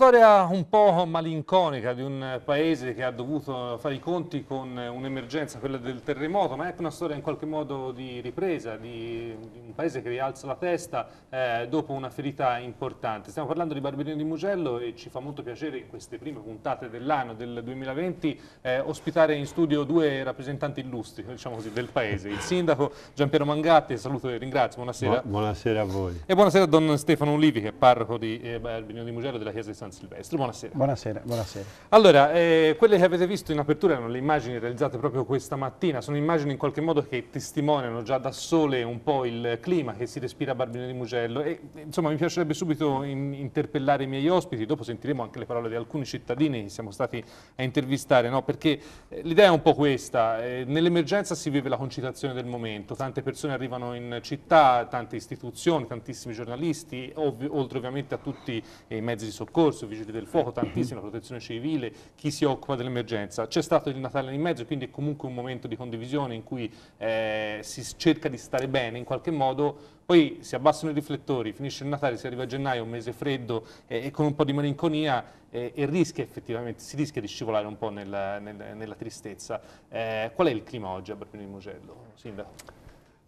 storia un po' malinconica di un paese che ha dovuto fare i conti con un'emergenza, quella del terremoto, ma è una storia in qualche modo di ripresa, di, di un paese che rialza la testa eh, dopo una ferita importante. Stiamo parlando di Barberino di Mugello e ci fa molto piacere in queste prime puntate dell'anno, del 2020, eh, ospitare in studio due rappresentanti illustri diciamo così, del paese, il sindaco Giampiero Mangatti, saluto e ringrazio, buonasera. buonasera a voi. E buonasera a Don Stefano Ulivi che è parroco di eh, Barberino di Mugello della chiesa di San Silvestro. Buonasera. Buonasera, buonasera. Allora, eh, quelle che avete visto in apertura erano le immagini realizzate proprio questa mattina, sono immagini in qualche modo che testimoniano già da sole un po' il clima che si respira a Barbino di Mugello e insomma mi piacerebbe subito in, interpellare i miei ospiti, dopo sentiremo anche le parole di alcuni cittadini che siamo stati a intervistare, no? perché eh, l'idea è un po' questa, eh, nell'emergenza si vive la concitazione del momento, tante persone arrivano in città, tante istituzioni, tantissimi giornalisti, ovvi oltre ovviamente a tutti i mezzi di soccorso, i vigili del fuoco, tantissimi, la protezione civile, chi si occupa dell'emergenza. C'è stato il Natale in mezzo, quindi è comunque un momento di condivisione in cui eh, si cerca di stare bene in qualche modo, poi si abbassano i riflettori, finisce il Natale, si arriva a gennaio, un mese freddo eh, e con un po' di malinconia eh, e rischia effettivamente, si rischia di scivolare un po' nella, nella, nella tristezza. Eh, qual è il clima oggi a Barpino di Mugello, Sindaco?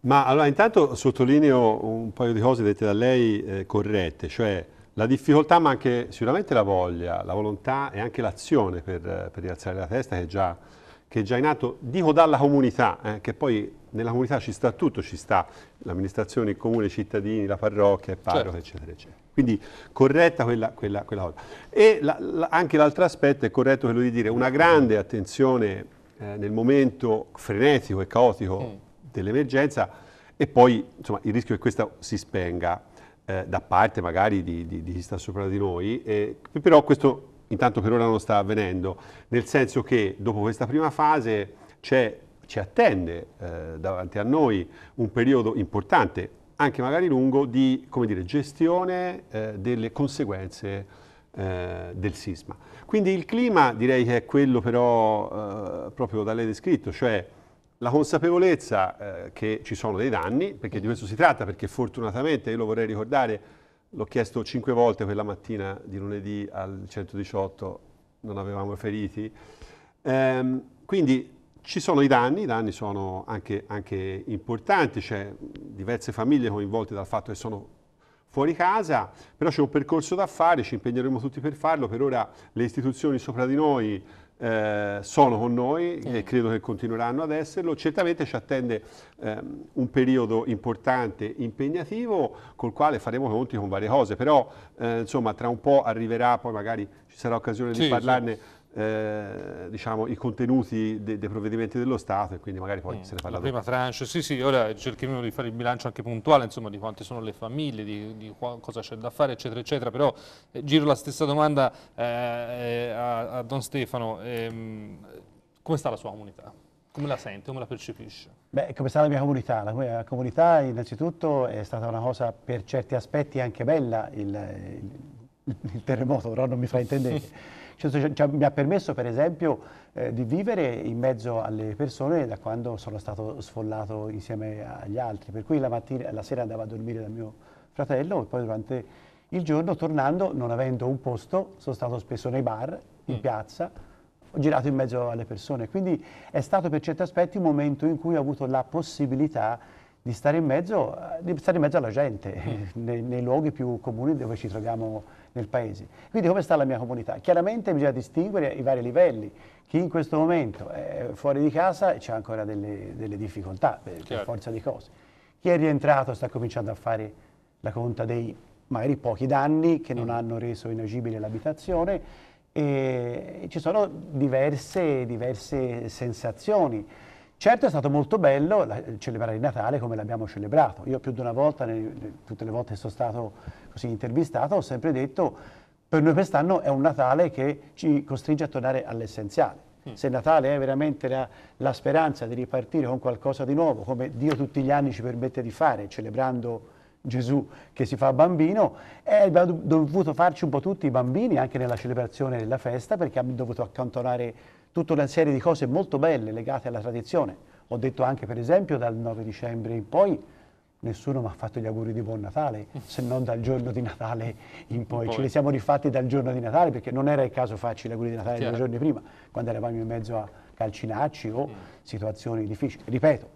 Ma allora intanto sottolineo un paio di cose dette da lei eh, corrette, cioè la difficoltà ma anche sicuramente la voglia, la volontà e anche l'azione per, per rialzare la testa che è già, che è già in atto, dico dalla comunità, eh, che poi nella comunità ci sta tutto, ci sta l'amministrazione, il comune, i cittadini, la parrocchia, il parroco, certo. eccetera, eccetera. Quindi corretta quella, quella, quella cosa. E la, la, anche l'altro aspetto è corretto quello di dire una grande attenzione eh, nel momento frenetico e caotico mm. dell'emergenza e poi insomma, il rischio che questa si spenga eh, da parte magari di, di, di, chi sta sopra di noi, eh, però questo intanto per ora non sta avvenendo, nel senso che dopo questa prima fase ci attende eh, davanti a noi un periodo importante, anche magari lungo, di dire, gestione eh, delle conseguenze eh, del sisma. Quindi il clima direi che è quello però eh, proprio da lei descritto, cioè la consapevolezza eh, che ci sono dei danni, perché di questo si tratta, perché fortunatamente, io lo vorrei ricordare, l'ho chiesto cinque volte quella mattina di lunedì al 118, non avevamo feriti, ehm, quindi ci sono i danni, i danni sono anche, anche importanti, c'è diverse famiglie coinvolte dal fatto che sono fuori casa, però c'è un percorso da fare, ci impegneremo tutti per farlo, per ora le istituzioni sopra di noi eh, sono con noi mm. e credo che continueranno ad esserlo. Certamente ci attende ehm, un periodo importante, impegnativo, col quale faremo conti con varie cose, però eh, insomma tra un po' arriverà, poi magari ci sarà occasione sì, di parlarne. Sì eh, diciamo, i contenuti dei, dei, provvedimenti dello Stato e quindi magari poi mm, se ne parla la prima tranche, sì sì, ora cercheremo di fare il bilancio anche puntuale insomma di quante sono le famiglie, di, di cosa c'è da fare eccetera eccetera, però eh, giro la stessa domanda eh, eh a, a, Don Stefano, ehm, come sta la sua comunità? Come la sente, come la percepisce? Beh, come sta la mia comunità? La mia comunità innanzitutto è stata una cosa per certi aspetti anche bella il, il, il terremoto, però non mi fa intendere. Cioè, cioè, mi ha permesso per esempio eh, di vivere in mezzo alle persone da quando sono stato sfollato insieme agli altri, per cui la, mattina, la sera andavo a dormire dal mio fratello e poi durante il giorno tornando, non avendo un posto, sono stato spesso nei bar, in mm. piazza, ho girato in mezzo alle persone, quindi è stato per certi aspetti un momento in cui ho avuto la possibilità di stare in mezzo, di stare in mezzo alla gente, nei, nei, luoghi più comuni dove ci troviamo nel paese. Quindi come sta la mia comunità? Chiaramente bisogna distinguere i vari livelli. Chi in questo momento è fuori di casa c'è ancora delle, delle difficoltà per, per, forza di cose. Chi è rientrato sta cominciando a fare la conta dei magari pochi danni che non mm. hanno reso inagibile l'abitazione e ci sono diverse, diverse sensazioni. Certo è stato molto bello celebrare il Natale come l'abbiamo celebrato. Io più di una volta, tutte le volte che sono stato così intervistato, ho sempre detto per noi quest'anno è un Natale che ci costringe a tornare all'essenziale. Mm. Se Natale è veramente la, la, speranza di ripartire con qualcosa di nuovo, come Dio tutti gli anni ci permette di fare, celebrando Gesù che si fa bambino, eh, abbiamo dovuto farci un po' tutti i bambini anche nella celebrazione della festa perché abbiamo dovuto accantonare tutta una serie di cose molto belle legate alla tradizione. Ho detto anche per esempio dal 9 dicembre in poi nessuno mi ha fatto gli auguri di buon Natale, se non dal giorno di Natale in poi. poi. Ce li siamo rifatti dal giorno di Natale perché non era il caso farci gli auguri di Natale due giorni prima, quando eravamo in mezzo a calcinacci o mm. situazioni difficili. Ripeto,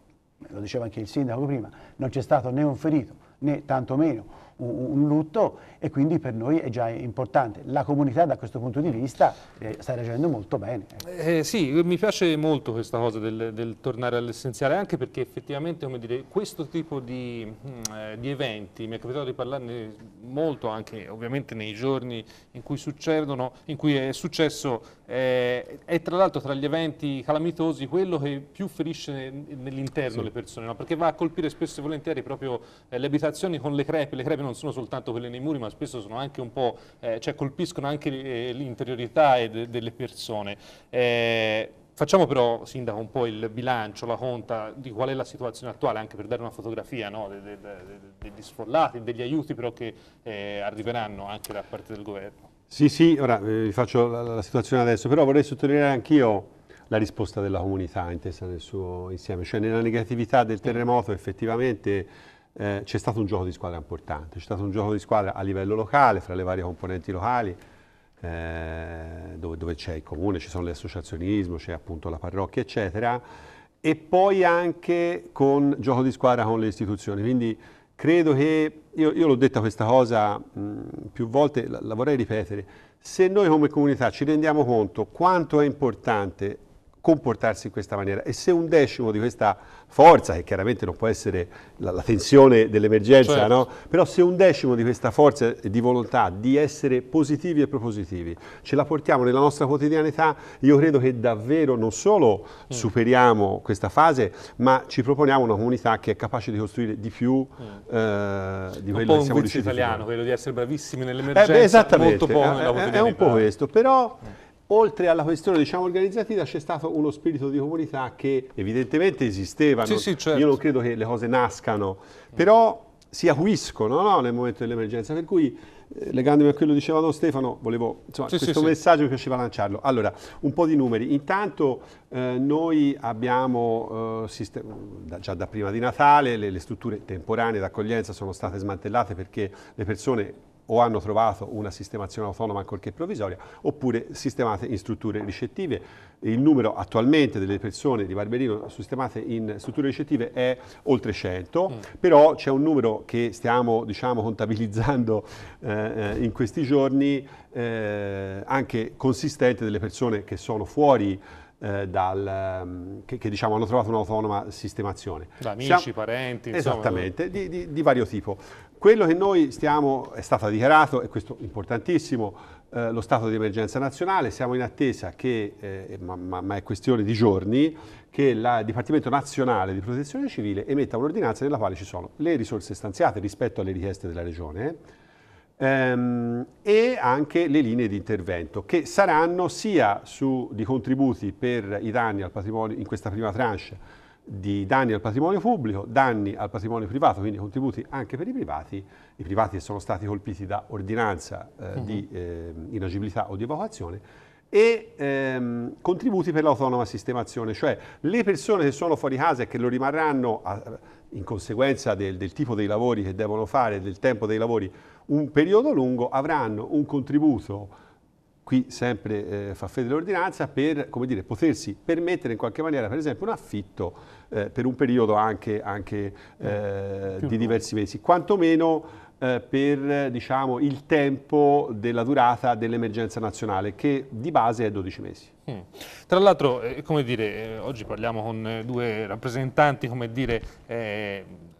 lo diceva anche il sindaco prima, non c'è stato né un ferito né tantomeno un, lutto e quindi per noi è già importante. La comunità da questo punto di vista eh, sta reagendo molto bene. Eh, sì, mi piace molto questa cosa del, del tornare all'essenziale, anche perché effettivamente dire, questo tipo di, mm, eh, di, eventi, mi è capitato di parlarne molto anche ovviamente nei giorni in cui in cui è successo, eh, è tra l'altro tra gli eventi calamitosi quello che più ferisce nell'interno sì. le persone, no? perché va a colpire spesso e volentieri proprio eh, le abitazioni con le crepe, le crepe non sono soltanto quelle nei muri, ma spesso sono anche un po', eh, cioè colpiscono anche eh, l'interiorità de delle persone. Eh, facciamo però, Sindaco, un po' il bilancio, la conta di qual è la situazione attuale, anche per dare una fotografia no, de, de, de, degli sfollati, degli aiuti però che eh, arriveranno anche da parte del governo. Sì, sì, ora eh, vi faccio la, la, situazione adesso, però vorrei sottolineare anch'io la risposta della comunità intesa nel suo insieme, cioè nella negatività del terremoto effettivamente eh, c'è stato un gioco di squadra importante, c'è stato un gioco di squadra a livello locale, fra le varie componenti locali, eh, dove, dove c'è il comune, ci sono l'associazionismo, c'è appunto la parrocchia, eccetera, e poi anche con gioco di squadra con le istituzioni. Quindi credo che, io, io l'ho detta questa cosa mh, più volte, la, la vorrei ripetere, se noi come comunità ci rendiamo conto quanto è importante comportarsi in questa maniera e se un decimo di questa forza, che chiaramente non può essere la, la tensione dell'emergenza, certo. no? però se un decimo di questa forza di volontà di essere positivi e propositivi ce la portiamo nella nostra quotidianità, io credo che davvero non solo mm. superiamo questa fase, ma ci proponiamo una comunità che è capace di costruire di più mm. eh, di quello che siamo riusciti italiano, quello di essere bravissimi nell'emergenza, eh, esattamente, molto poco nella quotidianità. È un po' questo, però... Mm oltre alla questione diciamo, organizzativa c'è stato uno spirito di comunità che evidentemente esisteva, sì, sì, certo. io non credo che le cose nascano, però si acuiscono no, nel momento dell'emergenza, per cui eh, legandomi a quello che diceva Don Stefano, volevo, insomma, sì, questo messaggio mi piaceva lanciarlo. Allora, un po' di numeri. Intanto eh, noi abbiamo, eh, da, già da prima di Natale, le, le strutture temporanee d'accoglienza sono state smantellate perché le persone o hanno trovato una sistemazione autonoma ancorché provvisoria, oppure sistemate in strutture ricettive. Il numero attualmente delle persone di Barberino sistemate in strutture ricettive è oltre 100, mm. però c'è un numero che stiamo diciamo, contabilizzando eh, eh, in questi giorni eh, anche consistente delle persone che sono fuori eh, dal, ehm, che, che diciamo, hanno trovato un'autonoma sistemazione. Da amici, Siamo, parenti, insomma. Esattamente, di, di, di, vario tipo. Quello che noi stiamo, è stato dichiarato, e questo è importantissimo, eh, lo stato di emergenza nazionale, siamo in attesa che, eh, ma, ma, ma, è questione di giorni, che il Dipartimento Nazionale di Protezione Civile emetta un'ordinanza nella quale ci sono le risorse stanziate rispetto alle richieste della Regione, ehm, e anche le linee di intervento che saranno sia su, di contributi per i danni al patrimonio in questa prima tranche di danni al patrimonio pubblico, danni al patrimonio privato, quindi contributi anche per i privati, i privati che sono stati colpiti da ordinanza eh, uh -huh. di eh, inagibilità o di evacuazione e ehm, contributi per l'autonoma sistemazione, cioè le persone che sono fuori casa e che lo rimarranno a, in conseguenza del, del tipo dei lavori che devono fare, del tempo dei lavori, un periodo lungo, avranno un contributo qui sempre eh, fa fede l'ordinanza per dire, potersi permettere in qualche maniera per esempio un affitto eh, per un periodo anche, anche eh, di diversi mesi, quantomeno eh, per diciamo, il tempo della durata dell'emergenza nazionale che di base è 12 mesi. Mm. Tra l'altro, eh, come dire, eh, oggi parliamo con due rappresentanti, come dire,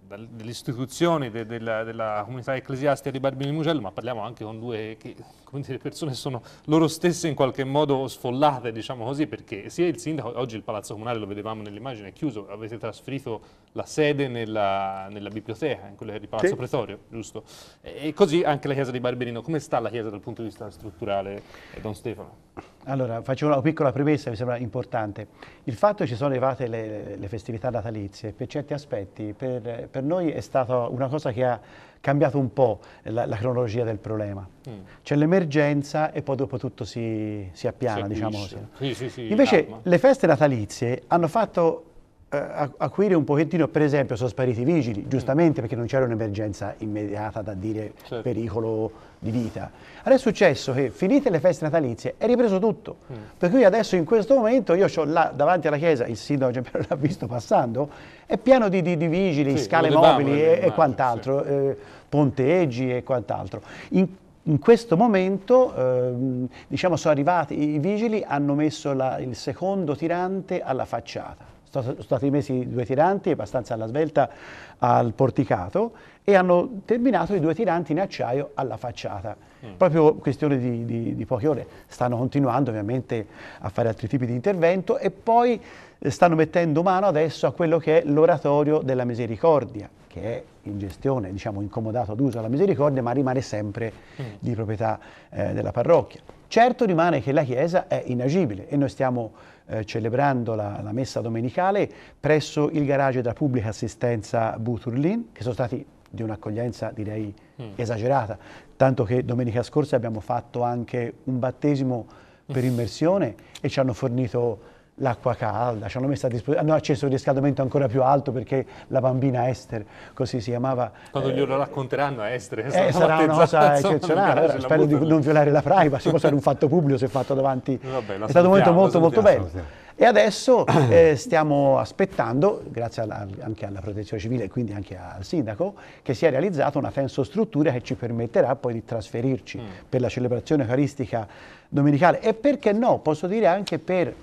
delle istituzioni de, de, della, della, comunità ecclesiastica di Barbini Mugello, ma parliamo anche con due che, dire, persone che sono loro stesse in qualche modo sfollate, diciamo così, perché sia il sindaco, oggi il palazzo comunale lo vedevamo nell'immagine, è chiuso, avete trasferito la sede nella, nella biblioteca, in quella di Palazzo sì. Pretorio, giusto? E, e, così anche la chiesa di Barberino, come sta la chiesa dal punto di vista strutturale, eh, Don Stefano? Allora, faccio una piccola premessa, mi sembra importante. Il fatto che ci sono arrivate le, le festività natalizie, per certi aspetti, per, per, noi è stata una cosa che ha cambiato un po' la, la cronologia del problema. Mm. C'è l'emergenza e poi dopo tutto si, si appiana, si diciamo così. Sì, sì, sì, Invece calma. le feste natalizie hanno fatto eh, acuire un pochettino, per esempio sono spariti i vigili, giustamente perché non c'era un'emergenza immediata da dire certo. pericolo di vita. Adesso è successo che finite le feste natalizie è ripreso tutto, mm. per cui adesso in questo momento io ho là davanti alla chiesa, il sindaco Giampiero l'ha visto passando, è pieno di, di, di vigili, sì, scale mobili e, e, quant'altro, sì. eh, ponteggi e quant'altro. In, in questo momento eh, diciamo, sono arrivati, i vigili hanno messo la, il secondo tirante alla facciata sono stati messi due tiranti abbastanza alla svelta al porticato e hanno terminato i due tiranti in acciaio alla facciata. Mm. Proprio questione di, di, di, poche ore. Stanno continuando ovviamente a fare altri tipi di intervento e poi eh, stanno mettendo mano adesso a quello che è l'oratorio della misericordia, che è in gestione, diciamo, incomodato d'uso alla misericordia, ma rimane sempre mm. di proprietà eh, della parrocchia. Certo rimane che la chiesa è inagibile e noi stiamo eh, celebrando la, la, messa domenicale presso il garage della pubblica assistenza Buturlin, che sono stati di un'accoglienza direi mm. esagerata, tanto che domenica scorsa abbiamo fatto anche un battesimo per immersione e ci hanno fornito l'acqua calda, ci hanno, messo a hanno acceso il riscaldamento ancora più alto perché la bambina Esther, così si chiamava... Quando eh, glielo racconteranno a Esther, eh, sarà una cosa eccezionale, allora, spero di non violare la privacy, può essere un fatto pubblico se fatto davanti... Vabbè, è stato un momento molto molto bello. E adesso eh, stiamo aspettando, grazie alla, anche alla protezione civile e quindi anche al sindaco, che sia realizzata una tensostruttura che ci permetterà poi di trasferirci mm. per la celebrazione eucaristica domenicale e perché no, posso dire anche per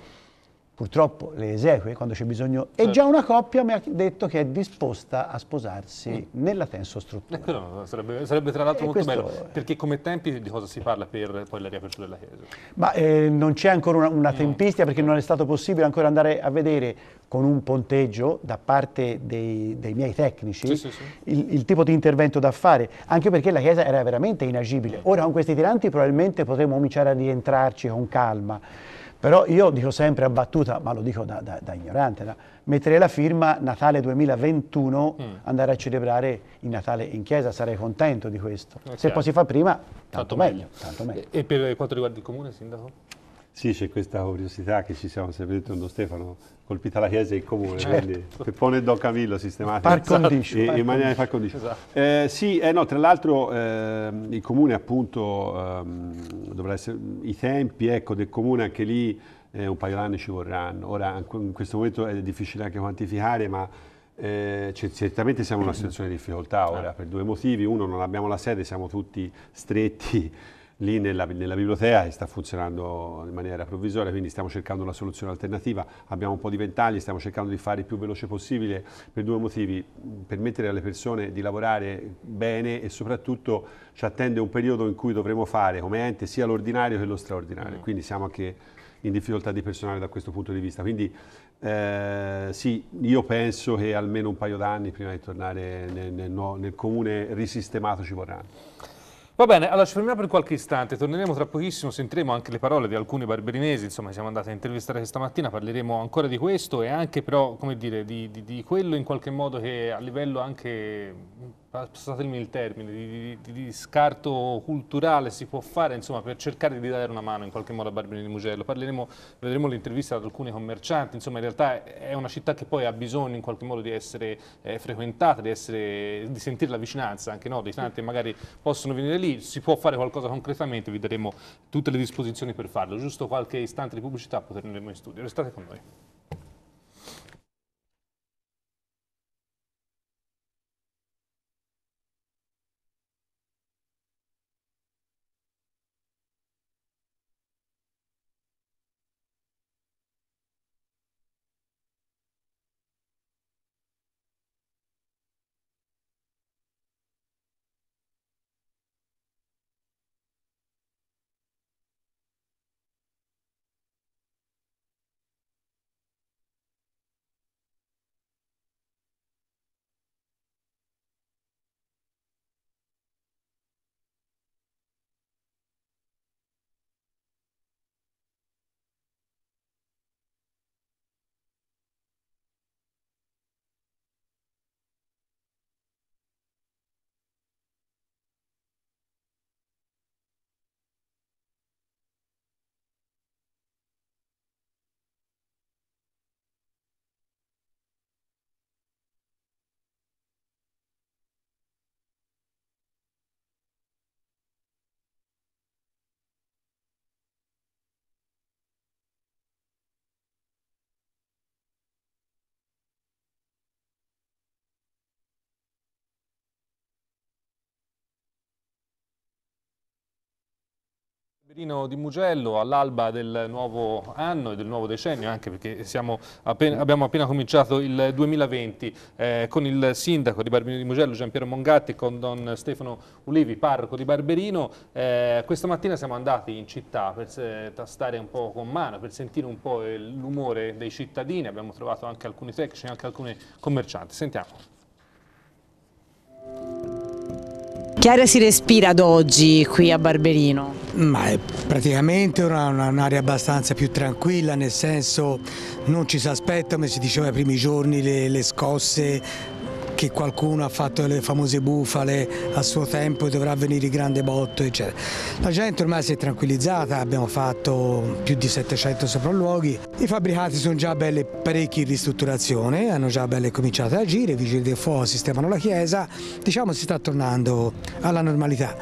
purtroppo le esegue quando c'è bisogno e già una coppia mi ha detto che è disposta a sposarsi mm. nella tensostruttura. Eh, sarebbe, sarebbe, tra l'altro molto bello, perché come tempi di cosa si parla per poi la riapertura della chiesa? Ma eh, non c'è ancora una, una tempistica perché non è stato possibile ancora andare a vedere con un ponteggio da parte dei, dei miei tecnici sì, sì, sì. Il, il, tipo di intervento da fare, anche perché la chiesa era veramente inagibile. Mm. Ora con questi tiranti probabilmente potremo cominciare a rientrarci con calma. Però io dico sempre a battuta, ma lo dico da, da, da ignorante, da, metterei la firma Natale 2021, mm. andare a celebrare il Natale in chiesa, sarei contento di questo. Okay. Se poi si fa prima, tanto, tanto meglio, meglio. Tanto meglio. E per quanto riguarda il Comune, Sindaco? Sì, c'è questa curiosità che ci siamo sempre detto con Don Stefano, colpita la chiesa e il comune, certo. quindi Peppone e Don Camillo sistemati par condition, in, in maniera di par condition. Esatto. Eh, sì, eh, no, tra l'altro eh, il comune appunto ehm, dovrà essere, i tempi ecco, del comune anche lì eh, un paio d'anni ci vorranno. Ora in questo momento è difficile anche quantificare, ma eh, certamente siamo in una situazione di difficoltà ora per due motivi. Uno, non abbiamo la sede, siamo tutti stretti lì nella, nella, biblioteca che sta funzionando in maniera provvisoria, quindi stiamo cercando una soluzione alternativa, abbiamo un po' di ventagli, stiamo cercando di fare il più veloce possibile per due motivi, permettere alle persone di lavorare bene e soprattutto ci attende un periodo in cui dovremo fare come ente sia l'ordinario che lo straordinario, mm. quindi siamo anche in difficoltà di personale da questo punto di vista. Quindi eh, sì, io penso che almeno un paio d'anni prima di tornare nel, nel, nel comune risistemato ci vorranno. Va bene, allora ci fermiamo per qualche istante, torneremo tra pochissimo, sentiremo anche le parole di alcuni barberinesi, insomma siamo andati a intervistare questa mattina, parleremo ancora di questo e anche però, come dire, di, di, di quello in qualche modo che a livello anche passatemi il termine, di, di, di, scarto culturale si può fare insomma, per cercare di dare una mano in qualche modo a Barbini di Mugello. Parleremo, vedremo l'intervista ad alcuni commercianti, insomma in realtà è una città che poi ha bisogno in qualche modo di essere eh, frequentata, di, essere, di, sentire la vicinanza anche no, dei tanti magari possono venire lì, si può fare qualcosa concretamente, vi daremo tutte le disposizioni per farlo, giusto qualche istante di pubblicità poi torneremo in studio, restate con noi. Barberino di Mugello all'alba del nuovo anno e del nuovo decennio, anche perché appena, abbiamo appena cominciato il 2020 eh, con il sindaco di Barberino di Mugello, Giampiero Mongatti, e con Don Stefano Ulivi, parroco di Barberino. Eh, questa mattina siamo andati in città per tastare un po' con mano, per sentire un po' l'umore dei cittadini, abbiamo trovato anche alcuni tecnici, anche alcuni commercianti. Sentiamo. Che aria si respira ad oggi qui a Barberino? Ma è praticamente un'area abbastanza più tranquilla, nel senso non ci si aspetta, come si diceva ai primi giorni, le, le scosse che qualcuno ha fatto le famose bufale a suo tempo e dovrà venire il grande botto eccetera. La gente ormai si è tranquillizzata, abbiamo fatto più di 700 sopralluoghi, i fabbricati sono già belli parecchi in ristrutturazione, hanno già belle cominciato ad agire, i vigili del fuoco sistemano la chiesa, diciamo si sta tornando alla normalità.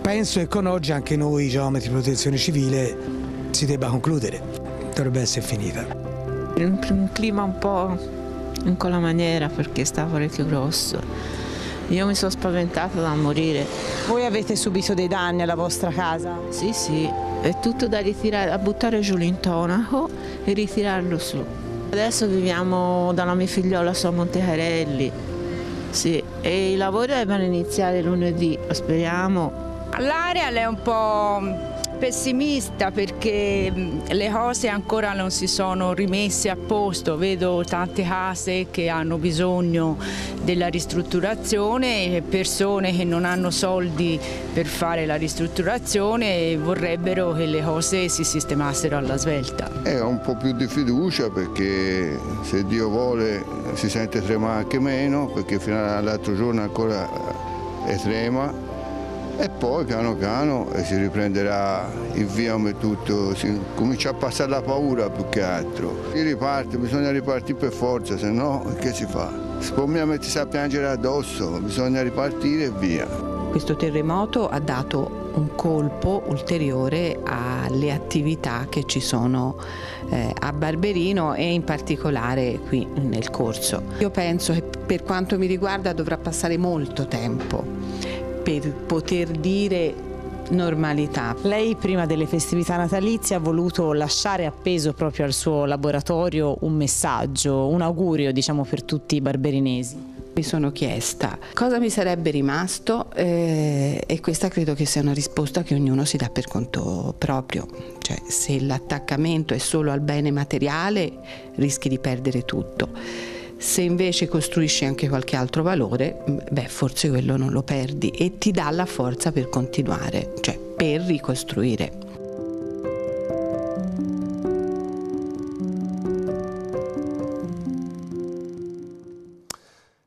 Penso che con oggi anche noi geometri di protezione civile si debba concludere, dovrebbe essere finita. Un clima un po' in quella maniera perché sta parecchio grosso. Io mi sono spaventata da morire. Voi avete subito dei danni alla vostra casa? Sì, sì, è tutto da ritirare, da buttare giù l'intonaco e ritirarlo su. Adesso viviamo dalla mia figliola su a Montecarelli. Sì, e i lavori devono iniziare lunedì, speriamo. L'area è un po' pessimista perché le cose ancora non si sono rimesse a posto, vedo tante case che hanno bisogno della ristrutturazione, persone che non hanno soldi per fare la ristrutturazione e vorrebbero che le cose si sistemassero alla svelta. È un po' più di fiducia perché se Dio vuole si sente tremare anche meno perché fino all'altro giorno ancora è trema e poi piano piano si riprenderà il via come tutto, si comincia a passare la paura più che altro. Si riparte, bisogna ripartire per forza, se no che si fa? Mica mettersi a piangere addosso, bisogna ripartire e via. Questo terremoto ha dato un colpo ulteriore alle attività che ci sono eh, a Barberino e in particolare qui nel corso. Io penso che per quanto mi riguarda dovrà passare molto tempo per poter dire normalità. Lei prima delle festività natalizie ha voluto lasciare appeso proprio al suo laboratorio un messaggio, un augurio diciamo per tutti i barberinesi. Mi sono chiesta cosa mi sarebbe rimasto eh, e questa credo che sia una risposta che ognuno si dà per conto proprio, cioè se l'attaccamento è solo al bene materiale rischi di perdere tutto se invece costruisci anche qualche altro valore, beh, forse quello non lo perdi e ti dà la forza per continuare, cioè per ricostruire.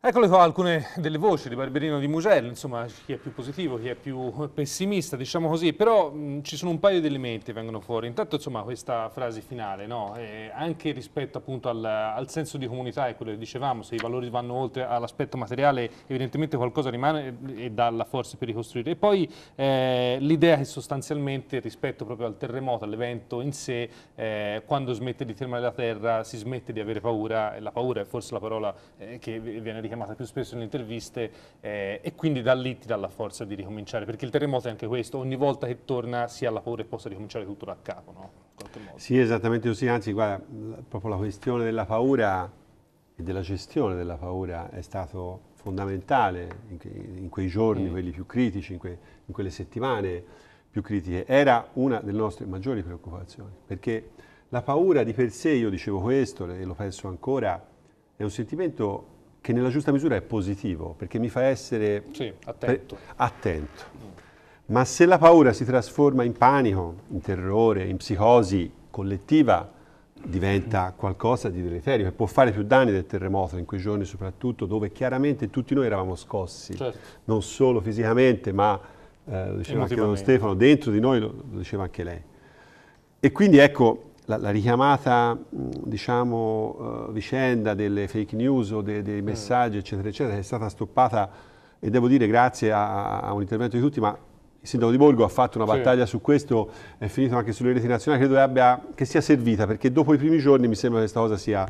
Eccole qua alcune delle voci di Barberino di Mugello, insomma chi è più positivo, chi è più pessimista, diciamo così, però mh, ci sono un paio di elementi che vengono fuori. Intanto insomma questa frase finale, no? eh, anche rispetto appunto al, al, senso di comunità e quello che dicevamo, se i valori vanno oltre all'aspetto materiale evidentemente qualcosa rimane e, dà la forza per ricostruire. E poi eh, l'idea che sostanzialmente rispetto proprio al terremoto, all'evento in sé, eh, quando smette di tremare la terra si smette di avere paura, e la paura è forse la parola eh, che viene richiamata chiamata più spesso nelle interviste eh, e quindi da lì ti dà la forza di ricominciare, perché il terremoto è anche questo, ogni volta che torna si ha la paura e possa ricominciare tutto da capo, no? Sì, esattamente così, anzi guarda, proprio la questione della paura e della gestione della paura è stato fondamentale in, que in quei giorni, mm. quelli più critici, in, que in quelle settimane più critiche, era una delle nostre maggiori preoccupazioni, perché la paura di per sé, io dicevo questo e lo penso ancora, è un sentimento che nella giusta misura è positivo, perché mi fa essere sì, attento. attento. Ma se la paura si trasforma in panico, in terrore, in psicosi collettiva, diventa qualcosa di deleterio, che può fare più danni del terremoto in quei giorni soprattutto, dove chiaramente tutti noi eravamo scossi, certo. non solo fisicamente, ma eh, lo diceva anche Don Stefano, dentro di noi lo, lo diceva anche lei. E quindi ecco, la, la richiamata diciamo, uh, vicenda delle fake news o de, dei mm. messaggi, eccetera, eccetera, è stata stoppata e devo dire grazie a, a un intervento di tutti, ma il sindaco di Borgo ha fatto una battaglia sì. su questo, è finito anche sulle reti nazionali, credo che, abbia, che, sia servita, perché dopo i primi giorni mi sembra che questa cosa sia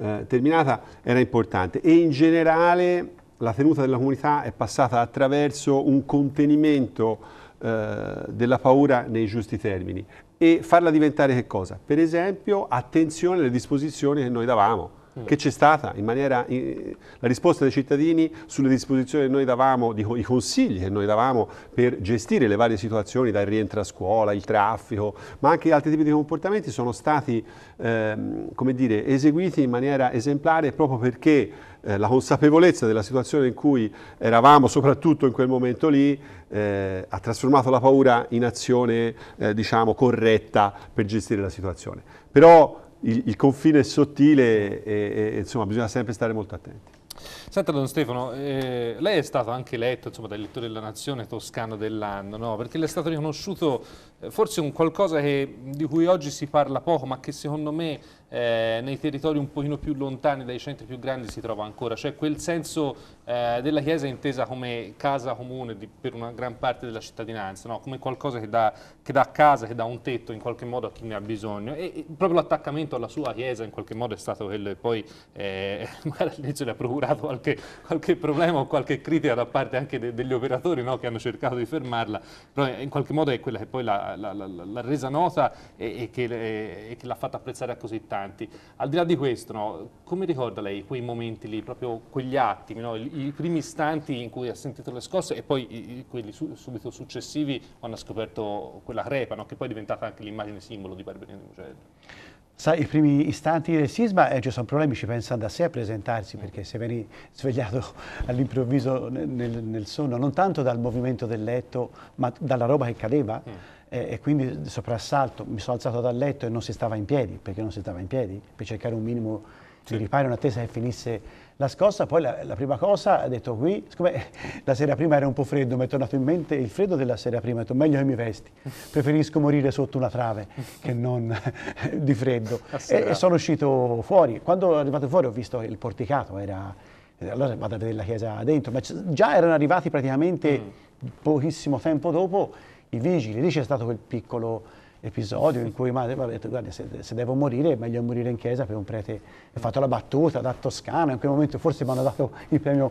eh, terminata, era importante. E in generale la tenuta della comunità è passata attraverso un contenimento eh, della paura nei giusti termini e farla diventare che cosa? Per esempio attenzione alle disposizioni che noi davamo Mm. che c'è stata in maniera, in, la risposta dei cittadini sulle disposizioni che noi davamo, di, i consigli che noi davamo per gestire le varie situazioni, dal rientro a scuola, il traffico, ma anche altri tipi di comportamenti sono stati ehm, come dire, eseguiti in maniera esemplare proprio perché eh, la consapevolezza della situazione in cui eravamo, soprattutto in quel momento lì, eh, ha trasformato la paura in azione eh, diciamo, corretta per gestire la situazione. Però il, il confine è sottile e, e insomma bisogna sempre stare molto attenti. Senta Don Stefano, eh, lei è stato anche eletto insomma, dal lettore della Nazione toscano dell'anno, no? perché le è stato riconosciuto eh, forse un qualcosa che, di cui oggi si parla poco, ma che secondo me eh, nei territori un pochino più lontani dai centri più grandi si trova ancora, cioè quel senso eh, della Chiesa intesa come casa comune di, per una gran parte della cittadinanza, no? come qualcosa che dà, che dà, casa, che dà un tetto in qualche modo a chi ne ha bisogno e, e proprio l'attaccamento alla sua Chiesa in qualche modo è stato quello e poi eh, all'inizio le ha procurato qualche, qualche, problema o qualche critica da parte anche de, degli operatori no? che hanno cercato di fermarla, però in qualche modo è quella che poi l'ha resa nota e, e che, che l'ha fatta apprezzare a così tanto importanti. Al di là di questo, no, come ricorda lei quei momenti lì, proprio quegli attimi, no, i, i, primi istanti in cui ha sentito le scosse e poi i, quelli su, subito successivi quando ha scoperto quella crepa, no, che poi è diventata anche l'immagine simbolo di Barberino di Mugello? Sai, i primi istanti del sisma eh, ci sono problemi, ci pensano da sé a presentarsi perché se vieni svegliato all'improvviso nel, nel, sonno, non tanto dal movimento del letto, ma dalla roba che cadeva, mm e quindi soprassalto mi sono alzato dal letto e non si stava in piedi, perché non si stava in piedi? Per cercare un minimo sì. di riparo in attesa che finisse la scossa, poi la, la, prima cosa ha detto qui, siccome la sera prima era un po' freddo, mi è tornato in mente il freddo della sera prima, ho detto meglio che mi vesti, preferisco morire sotto una trave che non di freddo. E, e, sono uscito fuori, quando sono arrivato fuori ho visto il porticato, era, allora vado a vedere la chiesa dentro, ma già erano arrivati praticamente mm. pochissimo tempo dopo i vigili. Lì c'è stato quel piccolo episodio in cui madre ha detto guarda se, se, devo morire è meglio morire in chiesa per un prete. Ha fatto la battuta da Toscano in quel momento forse mi hanno dato il premio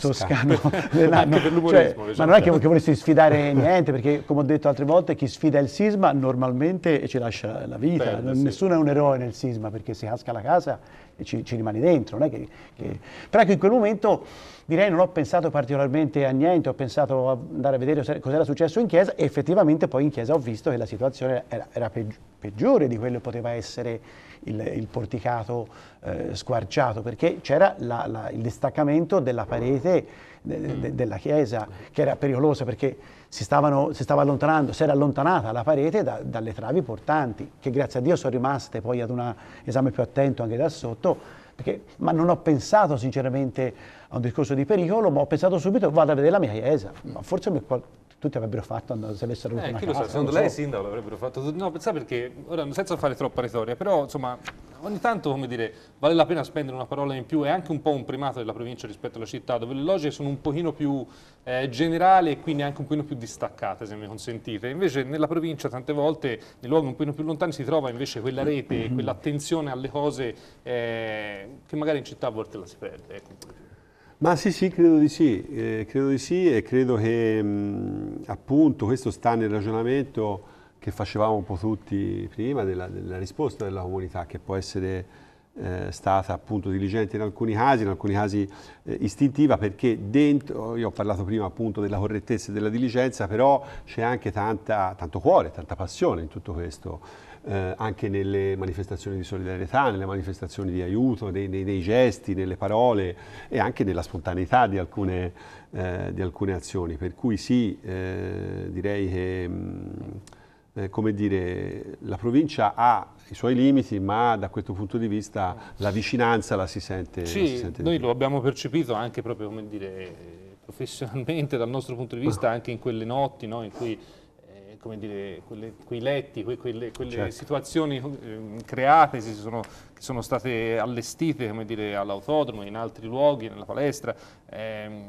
Toscano. dell'anno. cioè, ma non è che, che volessi sfidare niente perché come ho detto altre volte chi sfida il sisma normalmente ci lascia la vita. Nessuno sì. è un eroe nel sisma perché se casca la casa ci, ci rimani dentro non è che, che... però ecco in quel momento direi non ho pensato particolarmente a niente, ho pensato a andare a vedere cosa era successo in chiesa e effettivamente poi in chiesa ho visto che la situazione era, era peggiore di quello che poteva essere il, il porticato eh, squarciato, perché c'era il distaccamento della parete de, de, della chiesa che era pericolosa perché si, stavano, si stava allontanando, si era allontanata la parete da, dalle travi portanti, che grazie a Dio sono rimaste poi ad un esame più attento anche da sotto, perché, ma non ho pensato sinceramente a un discorso di pericolo, ma ho pensato subito vado a vedere la mia chiesa, ma forse mi, tutti avrebbero fatto se avessero avuto eh, una chi casa. Lo sa, secondo lei so. sindaco l'avrebbero fatto tutti, no, sa perché, ora senza fare troppa retorica, però insomma ogni tanto come dire, vale la pena spendere una parola in più, è anche un po' un primato della provincia rispetto alla città, dove le logiche sono un pochino più eh, generali e quindi anche un pochino più distaccate, se mi consentite. Invece nella provincia tante volte, nei luoghi un pochino più lontani, si trova invece quella rete, quell'attenzione alle cose eh, che magari in città a volte la si perde. Ecco. Ma sì, sì, credo di sì, eh, credo di sì e credo che mh, appunto questo sta nel ragionamento che facevamo un po' tutti prima della, della risposta della comunità che può essere eh, stata appunto diligente in alcuni casi, in alcuni casi eh, istintiva perché dentro, io ho parlato prima appunto della correttezza e della diligenza, però c'è anche tanta, tanto cuore, tanta passione in tutto questo eh, anche nelle manifestazioni di solidarietà, nelle manifestazioni di aiuto, nei, nei, nei gesti, nelle parole e anche nella spontaneità di alcune, eh, di alcune azioni. Per cui sì, eh, direi che mh, mm, eh, come dire, la provincia ha i suoi limiti, ma da questo punto di vista la vicinanza la si sente. Sì, si sente noi lo abbiamo percepito anche proprio come dire, professionalmente dal nostro punto di vista, anche in quelle notti no, in cui come dire, quelle, quei letti, que, quelle, quelle certo. situazioni eh, create, sono, che sono state allestite all'autodromo, in altri luoghi, nella palestra. Eh,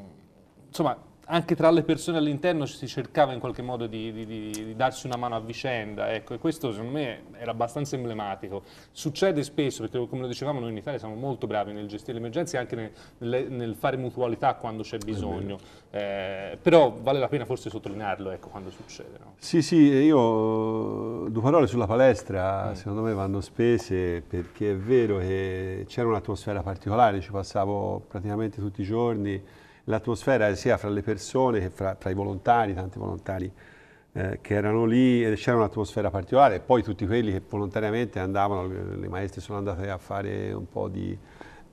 insomma, anche tra le persone all'interno si cercava in qualche modo di, di, di, darsi una mano a vicenda, ecco, e questo secondo me era abbastanza emblematico. Succede spesso, perché come lo dicevamo noi in Italia siamo molto bravi nel gestire le emergenze e anche nel, nel, nel, fare mutualità quando c'è bisogno, eh, però vale la pena forse sottolinearlo ecco, quando succede. No? Sì, sì, io due parole sulla palestra mm. secondo me vanno spese perché è vero che c'era un'atmosfera particolare, ci passavo praticamente tutti i giorni, l'atmosfera sia fra le persone che fra, fra i volontari, tanti volontari eh, che erano lì e c'era un'atmosfera particolare poi tutti quelli che volontariamente andavano, le maestre sono andate a fare un po' di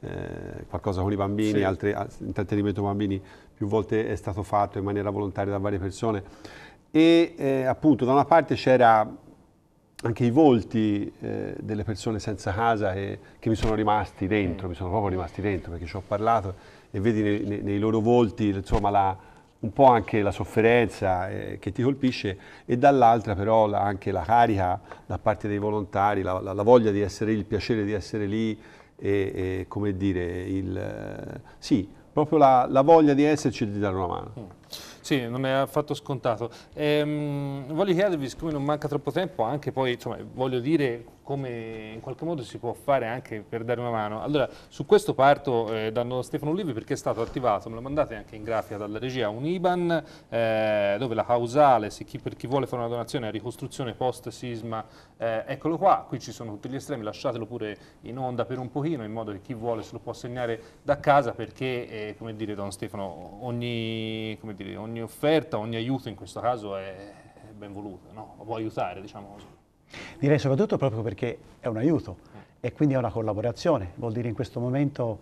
eh, qualcosa con i bambini, sì. altri, intrattenimento bambini più volte è stato fatto in maniera volontaria da varie persone e eh, appunto da una parte c'era anche i volti eh, delle persone senza casa che, che, mi sono rimasti dentro, mi sono proprio rimasti dentro perché ci ho parlato e vedi nei, nei, loro volti insomma, la, un po' anche la sofferenza eh, che ti colpisce e dall'altra però la, anche la carica da parte dei volontari, la, la, la, voglia di essere lì, il piacere di essere lì e, e come dire, il, eh, sì, proprio la, voglia di esserci e di dare una mano. Mm. Sì, non è affatto scontato. Ehm, voglio chiedervi, siccome non manca troppo tempo, anche poi, insomma, voglio dire come in qualche modo si può fare anche per dare una mano. Allora, su questo parto eh, da Stefano Livi perché è stato attivato, me lo mandate anche in grafica dalla regia, un IBAN eh, dove la causale, chi, per chi vuole fare una donazione a ricostruzione post-sisma, eh, eccolo qua, qui ci sono tutti gli estremi, lasciatelo pure in onda per un pochino in modo che chi vuole se lo può segnare da casa perché, eh, come dire Don Stefano, ogni, dire, ogni, offerta, ogni aiuto in questo caso è, è ben voluto, no? può aiutare, diciamo così. Direi soprattutto proprio perché è un aiuto e quindi è una collaborazione, vuol dire in questo momento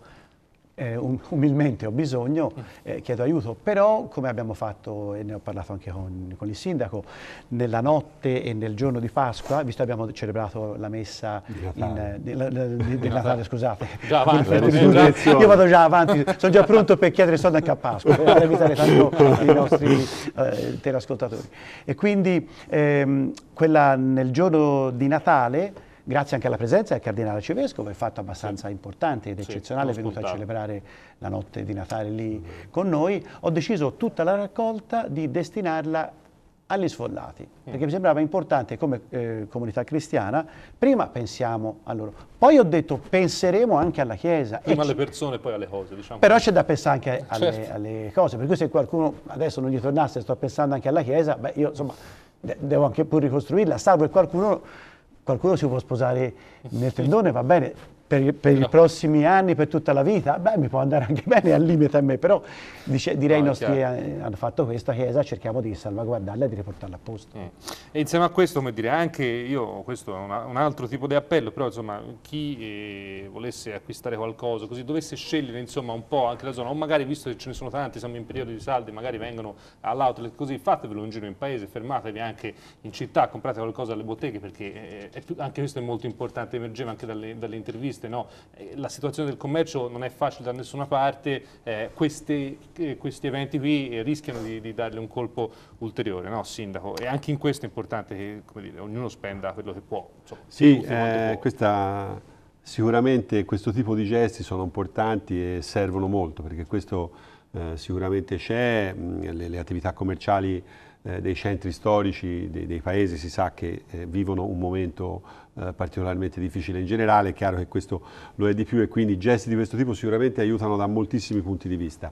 eh, umilmente ho bisogno, eh, chiedo aiuto, però come abbiamo fatto e ne ho parlato anche con, con, il sindaco, nella notte e nel giorno di Pasqua, visto che abbiamo celebrato la messa di Natale, in, di, di, di Natale. Scusate, già avanti, io vado già avanti, sono già pronto per chiedere soldi anche a Pasqua, per aiutare tanto i nostri eh, teleascoltatori. E quindi ehm, quella nel giorno di Natale grazie anche alla presenza del Cardinale Arcivescovo, è fatto abbastanza sì. importante ed eccezionale, sì, è venuto a celebrare la notte di Natale lì con noi, ho deciso tutta la raccolta di destinarla agli sfollati, mm. perché mi sembrava importante come eh, comunità cristiana, prima pensiamo a loro, poi ho detto penseremo anche alla Chiesa. Prima alle persone, poi alle cose, diciamo. Però c'è da pensare anche alle, certo. alle, cose, per cui se qualcuno adesso non gli tornasse, sto pensando anche alla Chiesa, beh io insomma devo anche pur ricostruirla, salvo che qualcuno qualcuno si può sposare nel tendone, va bene, per, per no. i prossimi anni, per tutta la vita, beh, mi può andare anche bene al limite a me, però dice, direi no, i nostri che hanno fatto questa chiesa, cerchiamo di salvaguardarla e di riportarla a posto. Mm. E insieme a questo, come dire, anche io, questo è una, un altro tipo di appello, però insomma, chi eh, volesse acquistare qualcosa, così dovesse scegliere insomma un po' anche la zona, o magari visto che ce ne sono tanti, siamo in periodo di saldi, magari vengono all'outlet così, fatevelo un giro in paese, fermatevi anche in città, comprate qualcosa alle botteghe, perché eh, più, anche questo è molto importante, emergeva anche dalle, dalle interviste queste, no? Eh, la situazione del commercio non è facile da nessuna parte, eh, questi, eh, questi, eventi qui eh, rischiano di, di, darle un colpo ulteriore, no, Sindaco? E anche in questo è importante che dire, ognuno spenda quello che può. Insomma, sì, eh, questa, sicuramente questo tipo di gesti sono importanti e servono molto, perché questo eh, sicuramente c'è, le, le attività commerciali eh, dei centri storici dei, dei, paesi si sa che eh, vivono un momento eh, particolarmente difficile in generale, è chiaro che questo lo è di più e quindi gesti di questo tipo sicuramente aiutano da moltissimi punti di vista.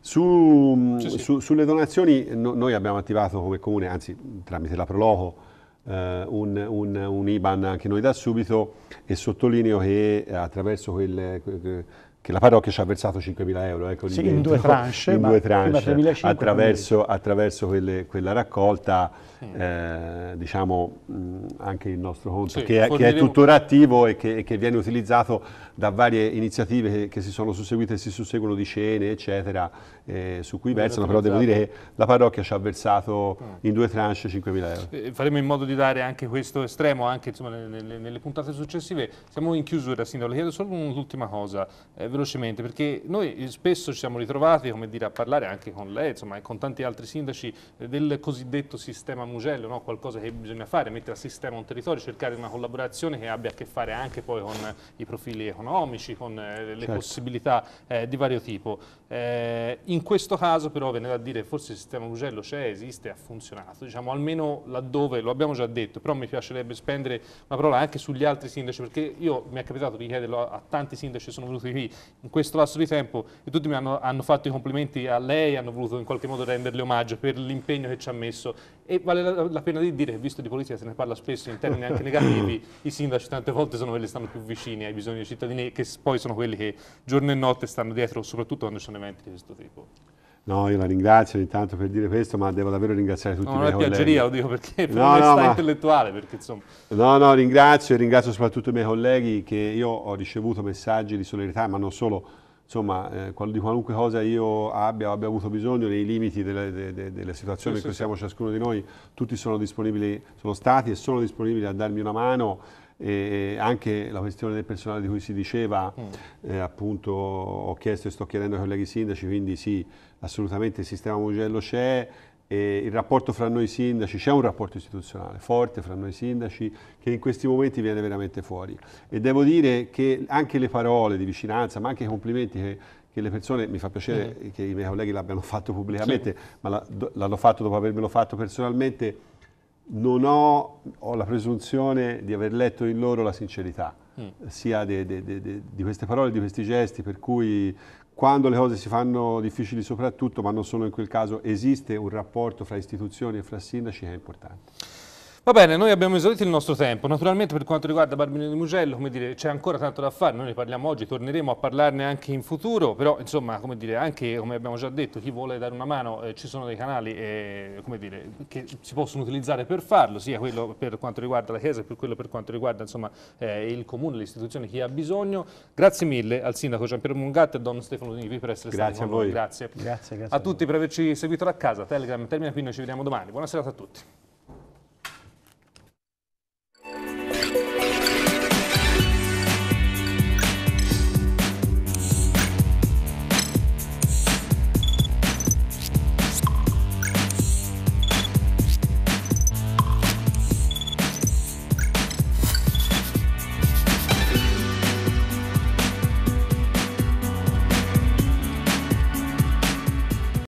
Su, sì, sì. Su, sulle donazioni no, noi abbiamo attivato come comune, anzi tramite la Proloco, eh, un, un, un, IBAN anche noi da subito e sottolineo che attraverso quelle, quelle che la parrocchia ci ha versato 5.000 euro ecco, sì, in due tranche, in due tranche attraverso, attraverso quelle, quella raccolta eh, diciamo mh, anche il nostro conto sì, che, è, che, è, tuttora attivo e che, e che, viene utilizzato da varie iniziative che, che, si sono susseguite e si susseguono di cene eccetera eh, su cui versano però devo dire che la parrocchia ci ha versato mm. in due tranche 5.000 euro. Eh, faremo in modo di dare anche questo estremo anche insomma, nelle, nelle, puntate successive. Siamo in chiusura Sindaco le chiedo solo un'ultima cosa. Eh, velocemente, perché noi spesso ci siamo ritrovati come dire, a parlare anche con lei insomma, e con tanti altri sindaci eh, del cosiddetto sistema Mugello, no? qualcosa che bisogna fare, mettere a sistema un territorio, cercare una collaborazione che abbia a che fare anche poi con i profili economici, con eh, le certo. possibilità eh, di vario tipo. Eh, in questo caso però viene da dire forse il sistema Mugello c'è, esiste, ha funzionato, diciamo almeno laddove, lo abbiamo già detto, però mi piacerebbe spendere una parola anche sugli altri sindaci, perché io mi è capitato di chiederlo a, a tanti sindaci che sono venuti qui in questo lasso di tempo e tutti mi hanno, hanno, fatto i complimenti a lei, hanno voluto in qualche modo renderle omaggio per l'impegno che ci ha messo e vale la, la, pena di dire che visto di politica se ne parla spesso in termini anche negativi, i sindaci tante volte sono quelli che stanno più vicini ai bisogni dei cittadini che poi sono quelli che giorno e notte stanno dietro, soprattutto quando ci sono eventi di questo tipo. No, io la ringrazio intanto per dire questo, ma devo davvero ringraziare tutti no, i miei colleghi. Non è piaggeria, lo dico perché per no, no, ma... intellettuale. Perché, insomma... No, no, ringrazio e ringrazio soprattutto i miei colleghi che io ho ricevuto messaggi di solidarietà, ma non solo, insomma, eh, di qualunque cosa io abbia, abbia avuto bisogno nei limiti delle, delle, delle situazioni sì, in cui siamo ciascuno di noi, tutti sono disponibili, sono stati e sono disponibili a darmi una mano e anche la questione del personale di cui si diceva, mm. eh, appunto ho chiesto e sto chiedendo ai colleghi sindaci, quindi sì, assolutamente il sistema Mugello c'è, il rapporto fra noi sindaci, c'è un rapporto istituzionale forte fra noi sindaci che in questi momenti viene veramente fuori e devo dire che anche le parole di vicinanza ma anche i complimenti che, che le persone, mi fa piacere mm. che i miei colleghi l'abbiano fatto pubblicamente sì. ma l'hanno fatto dopo avermelo fatto personalmente non ho, ho, la presunzione di aver letto in loro la sincerità, mm. sia de, de, de, di queste parole, di questi gesti, per cui quando le cose si fanno difficili soprattutto, ma non solo in quel caso, esiste un rapporto fra istituzioni e fra sindaci che è importante. Va bene, noi abbiamo esaurito il nostro tempo. Naturalmente per quanto riguarda Barbino di Mugello, come dire, c'è ancora tanto da fare, noi ne parliamo oggi, torneremo a parlarne anche in futuro, però insomma, come dire, anche come abbiamo già detto, chi vuole dare una mano, eh, ci sono dei canali eh, dire, che si possono utilizzare per farlo, sia quello per quanto riguarda la Chiesa, che quello per quanto riguarda insomma, eh, il Comune, l'istituzione, chi ha bisogno. Grazie mille al Sindaco Giampiero Mungatti e a Don Stefano Dinivi per essere grazie stati con noi. Grazie. Grazie, grazie a tutti per averci seguito da casa. Telegram termina qui, noi ci vediamo domani. Buona serata a tutti.